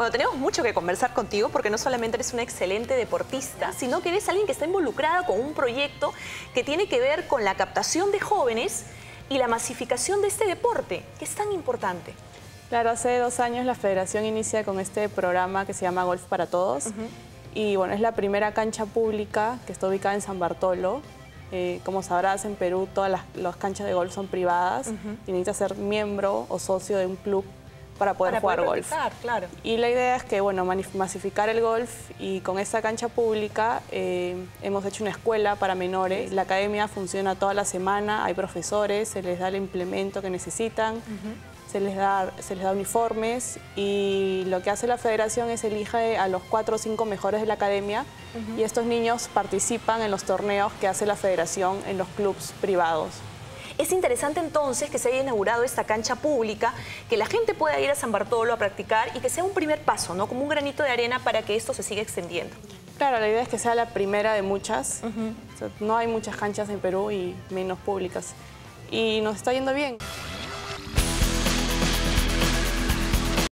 Bueno, tenemos mucho que conversar contigo porque no solamente eres una excelente deportista, sino que eres alguien que está involucrada con un proyecto que tiene que ver con la captación de jóvenes y la masificación de este deporte, que es tan importante. Claro, hace dos años la federación inicia con este programa que se llama Golf para Todos. Y bueno, es la primera cancha pública que está ubicada en San Bartolo. Eh, como sabrás, en Perú todas las, canchas de golf son privadas y necesitas ser miembro o socio de un club para poder jugar golf. Claro. Y la idea es que, bueno, masificar el golf y con esta cancha pública eh, hemos hecho una escuela para menores. La academia funciona toda la semana, hay profesores, se les da el implemento que necesitan se les, da, se les da uniformes y lo que hace la federación es elige a los cuatro o cinco mejores de la academia y estos niños participan en los torneos que hace la federación en los clubes privados. Es interesante entonces que se haya inaugurado esta cancha pública, que la gente pueda ir a San Bartolo a practicar y que sea un primer paso, ¿no? Como un granito de arena para que esto se siga extendiendo. Claro, la idea es que sea la primera de muchas. no hay muchas canchas en Perú y menos públicas. Y nos está yendo bien.